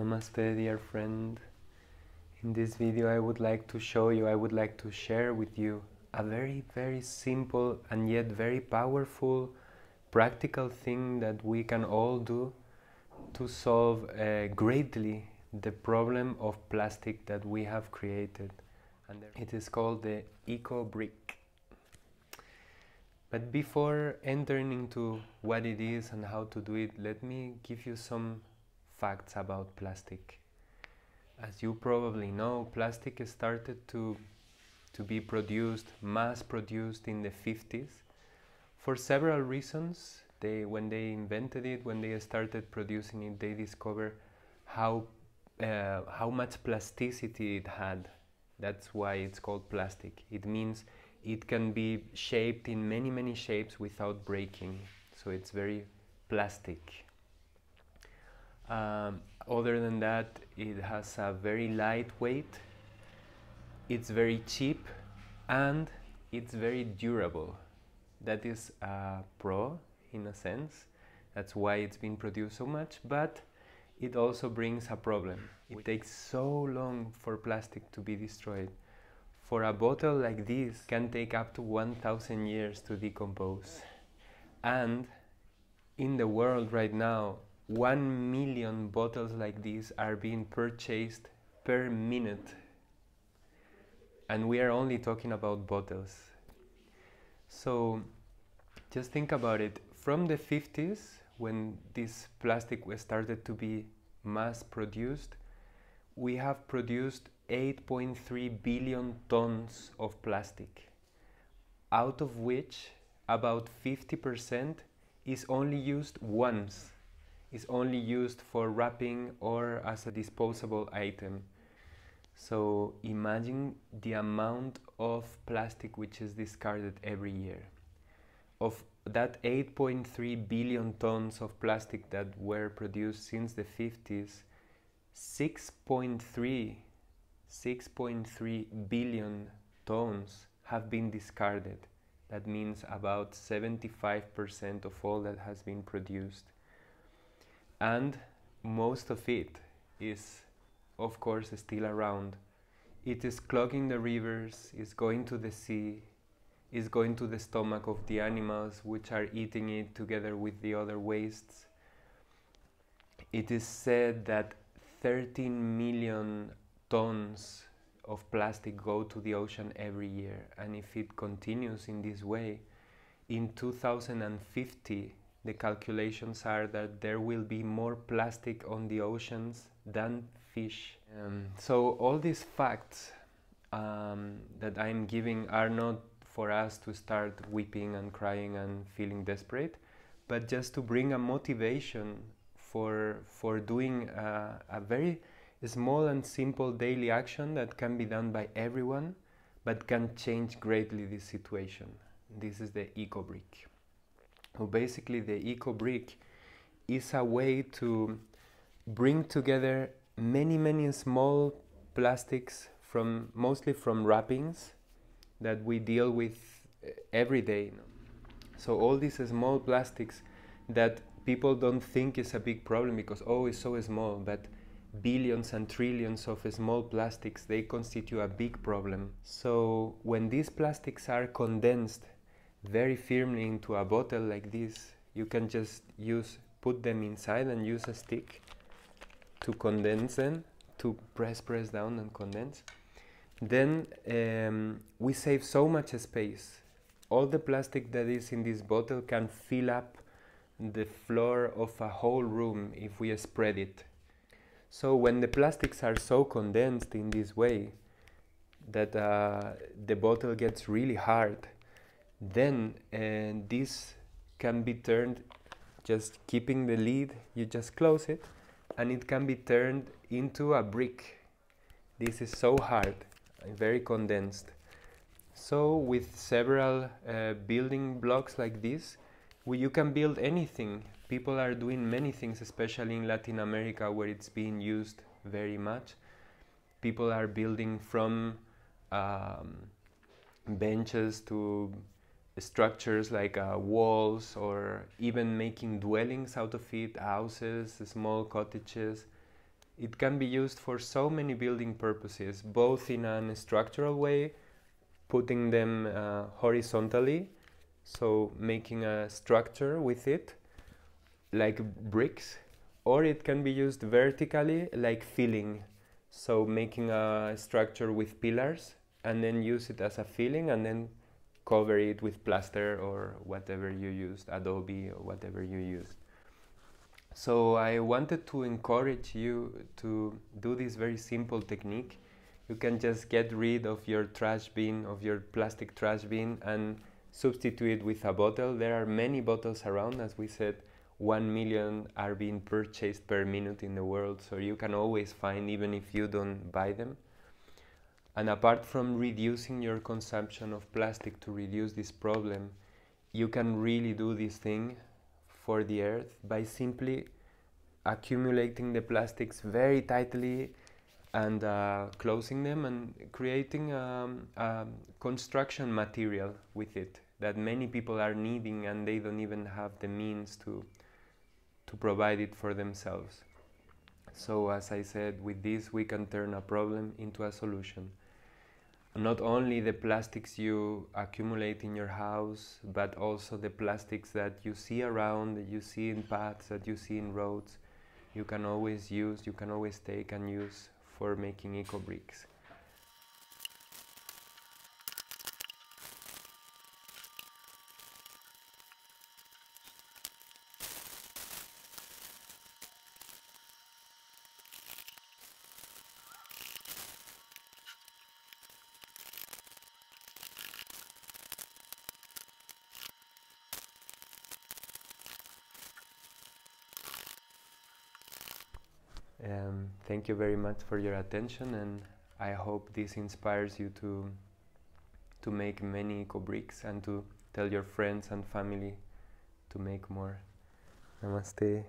Namaste dear friend. In this video I would like to show you, I would like to share with you a very very simple and yet very powerful practical thing that we can all do to solve uh, greatly the problem of plastic that we have created. And it is called the Eco Brick. But before entering into what it is and how to do it, let me give you some facts about plastic. As you probably know, plastic started to, to be produced, mass produced in the 50s for several reasons. They, when they invented it, when they started producing it, they discovered how, uh, how much plasticity it had. That's why it's called plastic. It means it can be shaped in many, many shapes without breaking. So it's very plastic. Um, other than that, it has a very light weight, it's very cheap, and it's very durable. That is a pro in a sense. That's why it's been produced so much, but it also brings a problem. It takes so long for plastic to be destroyed. For a bottle like this can take up to 1000 years to decompose. And in the world right now, 1 million bottles like this are being purchased per minute. And we are only talking about bottles. So just think about it. From the 50s, when this plastic was started to be mass produced, we have produced 8.3 billion tons of plastic, out of which about 50% is only used once is only used for wrapping or as a disposable item. So imagine the amount of plastic which is discarded every year. Of that 8.3 billion tons of plastic that were produced since the 50s, 6.3 6.3 billion tons have been discarded. That means about 75% of all that has been produced and most of it is of course still around. It is clogging the rivers is going to the sea is going to the stomach of the animals which are eating it together with the other wastes. It is said that 13 million tons of plastic go to the ocean every year. And if it continues in this way in 2050 the calculations are that there will be more plastic on the oceans than fish. Um, so all these facts um, that I'm giving are not for us to start weeping and crying and feeling desperate, but just to bring a motivation for, for doing a, a very small and simple daily action that can be done by everyone, but can change greatly this situation. This is the eco brick. So basically the eco brick is a way to bring together many many small plastics from mostly from wrappings that we deal with eh, every day. So all these small plastics that people don't think is a big problem because oh it's so small but billions and trillions of small plastics they constitute a big problem. So when these plastics are condensed very firmly into a bottle like this you can just use put them inside and use a stick to condense them to press press down and condense. Then um, we save so much space. All the plastic that is in this bottle can fill up the floor of a whole room if we spread it. So when the plastics are so condensed in this way that uh, the bottle gets really hard then this can be turned just keeping the lid you just close it and it can be turned into a brick. This is so hard and very condensed. So with several uh, building blocks like this you can build anything. People are doing many things especially in latin america where it's being used very much. People are building from um, benches to structures like uh, walls or even making dwellings out of it, houses, small cottages. it can be used for so many building purposes, both in a structural way, putting them uh, horizontally, so making a structure with it, like bricks, or it can be used vertically, like filling, so making a structure with pillars and then use it as a filling and then cover it with plaster or whatever you used, Adobe or whatever you used. So I wanted to encourage you to do this very simple technique. You can just get rid of your trash bin, of your plastic trash bin, and substitute it with a bottle. There are many bottles around, as we said, 1 million are being purchased per minute in the world, so you can always find even if you don't buy them. And apart from reducing your consumption of plastic to reduce this problem, you can really do this thing for the earth by simply accumulating the plastics very tightly and uh, closing them and creating um, a construction material with it that many people are needing and they don't even have the means to to provide it for themselves. So as I said, with this we can turn a problem into a solution not only the plastics you accumulate in your house, but also the plastics that you see around, that you see in paths, that you see in roads, you can always use, you can always take and use for making eco bricks. Um, thank you very much for your attention and I hope this inspires you to to make many eco bricks and to tell your friends and family to make more. Namaste.